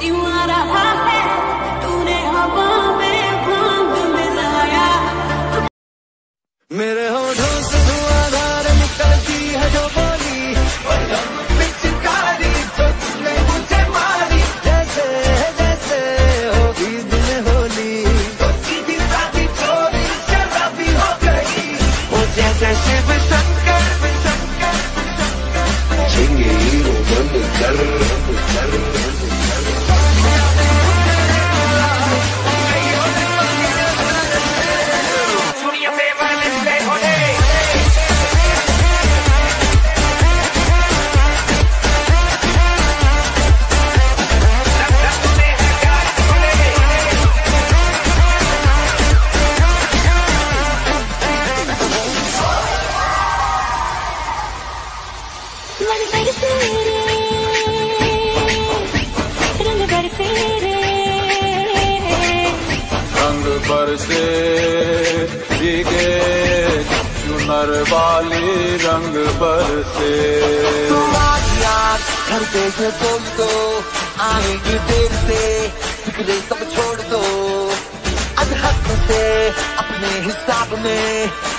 क्यों आ रंग बरसे रे रंग चुनर वाली रंग बरसे। यार घर पे से बोल दो आएँगे देर से फिक्रे सब छोड़ दो अधहक से अपने हिसाब में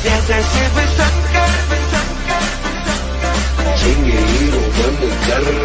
现在是未成年未成年请你离我远点